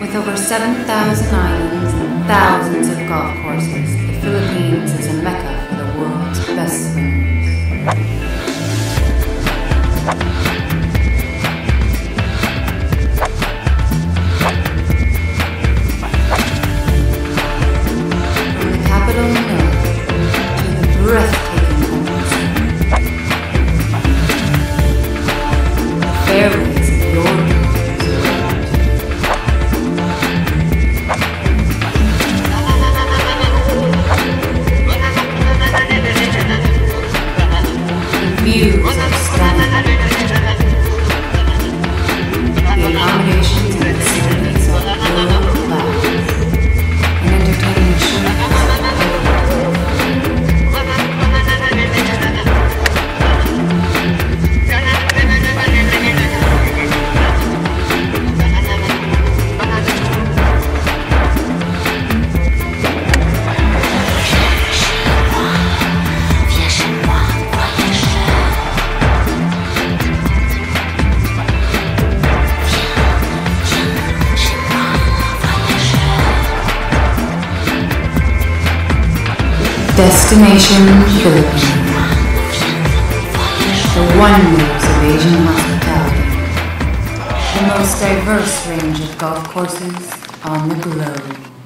With over 7,000 islands and thousands of golf courses, the Philippines is a mecca views Destination Philippines. The wonders of Asian hospitality. The most diverse range of golf courses on the globe.